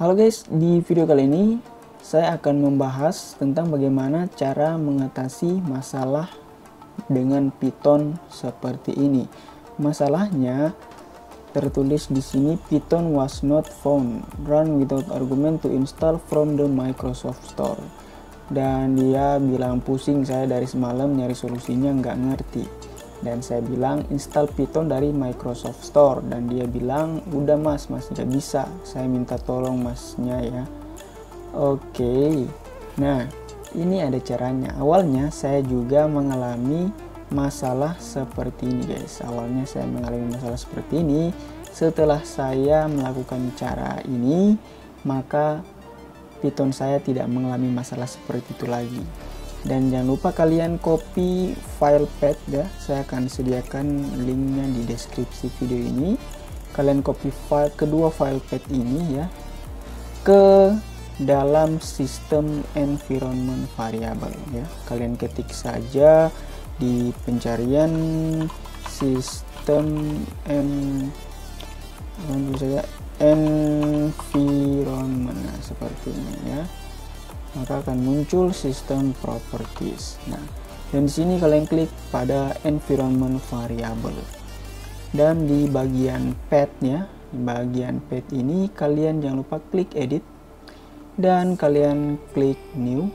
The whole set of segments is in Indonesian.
Halo guys, di video kali ini saya akan membahas tentang bagaimana cara mengatasi masalah dengan Python seperti ini. Masalahnya tertulis di sini Python was not found run without argument to install from the Microsoft Store. Dan dia bilang pusing saya dari semalam nyari solusinya nggak ngerti dan saya bilang install Python dari Microsoft Store. Dan dia bilang udah mas mas nggak bisa. Saya minta tolong masnya ya. Oke. Nah ini ada caranya. Awalnya saya juga mengalami masalah seperti ini guys. Awalnya saya mengalami masalah seperti ini. Setelah saya melakukan cara ini maka Python saya tidak mengalami masalah seperti itu lagi dan jangan lupa kalian copy file path ya. Saya akan sediakan linknya di deskripsi video ini. Kalian copy file kedua file path ini ya ke dalam sistem environment variable ya. Kalian ketik saja di pencarian sistem saja environment seperti ini ya maka akan muncul sistem properties. Nah, dan di sini kalian klik pada environment variable. Dan di bagian path-nya, di bagian path ini kalian jangan lupa klik edit dan kalian klik new.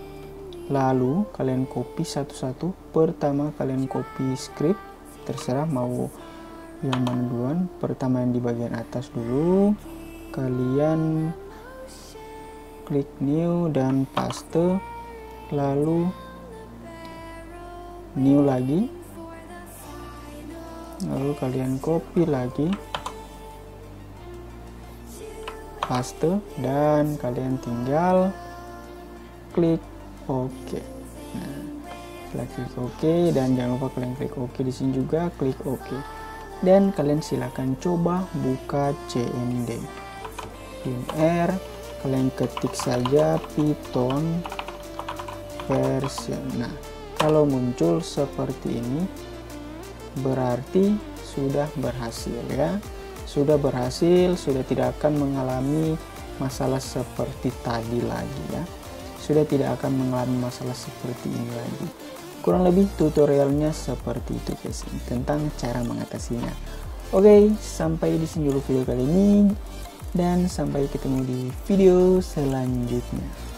Lalu kalian copy satu-satu. Pertama kalian copy script, terserah mau yang mana duluan. Pertama yang di bagian atas dulu. Kalian klik new dan paste lalu new lagi. Lalu kalian copy lagi. Paste dan kalian tinggal klik OK. Nah setelah klik OK dan jangan lupa kalian klik OK di sini juga klik OK. Dan kalian silakan coba buka CMD R kalian ketik saja python version. Nah kalau muncul seperti ini berarti sudah berhasil ya. Sudah berhasil sudah tidak akan mengalami masalah seperti tadi lagi ya. Sudah tidak akan mengalami masalah seperti ini lagi. Kurang lebih tutorialnya seperti itu guys tentang cara mengatasinya. Oke sampai di sini dulu video kali ini dan sampai ketemu di video selanjutnya.